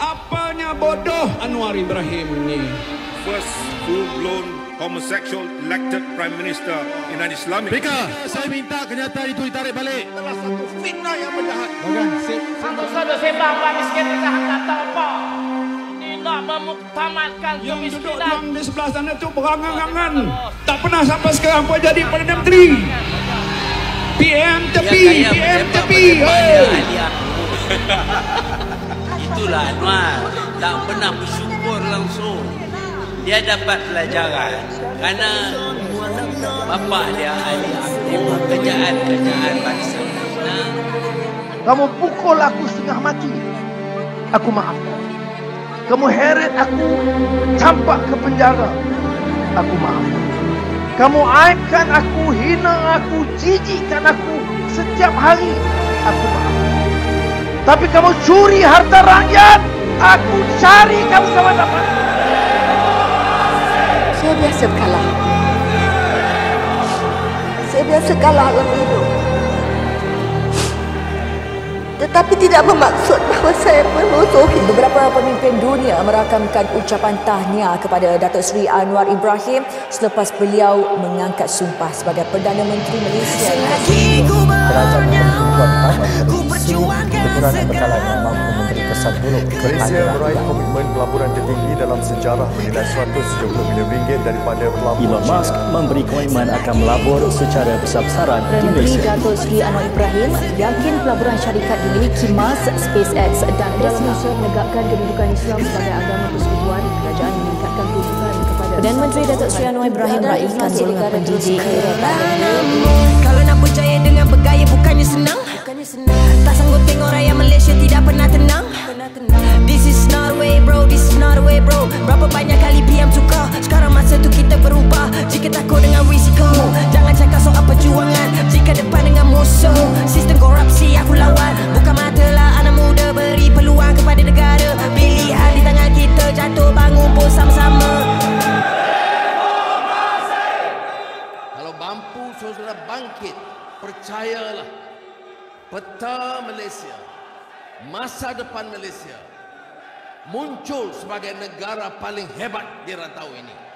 apanya bodoh Anwar Ibrahim ni. First full-blown homosexual elected Prime Minister in an Islamic Mereka, saya minta kenyataan itu ditarik balik. adalah satu fitnah yang menjahat. Aku sudah sembah baris kita tak kata apa. Ini nak memuktamadkan Yang duduk yang di sebelah sana tu berangan-angan. Tak pernah sampai sekarang pun jadi Perdana Menteri. PM tepi, PM tepi. Hey. Itulah Anwar Tak pernah bersyukur langsung Dia dapat pelajaran Kerana Bapa dia ahli Kerjaan-kerjaan bangsa Kamu pukul aku setengah mati. Aku maafkan. Kamu heret aku campak ke penjara. Aku maafkan. Kamu aibkan aku, hina aku, jijikkan aku setiap hari. Aku maafkan. Tapi kamu curi harta rakyat. Aku cari kamu sama dapat. Saya biasa kalah. Saya biasa kalah dalam hidup. Tetapi tidak bermaksud bahawa saya memusuhi. Beberapa pemimpin dunia merakamkan ucapan tahniah kepada Datuk Seri Anwar Ibrahim selepas beliau mengangkat sumpah sebagai Perdana Menteri Malaysia. kerajaan memperhitungkan utama berisi kekurangan bekalan yang mampu kesan buruk Malaysia meraih komitmen pelaburan tertinggi dalam sejarah bernilai 170 bilion ringgit daripada pelaburan Elon Musk memberi komitmen akan melabur secara besar-besaran di Perdana Menteri Malaysia. Datuk Seri Anwar Ibrahim yakin pelaburan syarikat dimiliki Mars, SpaceX dan dalam usaha menegakkan kedudukan Islam sebagai agama persekutuan, kerajaan meningkatkan kedudukan kepada Perdana Menteri Datuk Seri Anwar Ibrahim meraihkan golongan pendidik Kalau nak berjaya dengan bergaya bukannya senang. Tak sanggup tengok rakyat Malaysia tidak pernah tenang This is not a way bro, this is not a way bro. Berapa banyak kali PM tukar Sekarang masa tu kita berubah. Jika takut dengan risiko Jangan cakap soal perjuangan. Jika depan dengan musuh Sistem korupsi aku lawan. Bukan matalah anak muda Beri peluang kepada negara. Pilihan di tangan kita Jatuh bangun pun sama-sama. Kalau mampu saudara bangkit, percayalah. Peta Malaysia, masa depan Malaysia muncul sebagai negara paling hebat di rantau ini.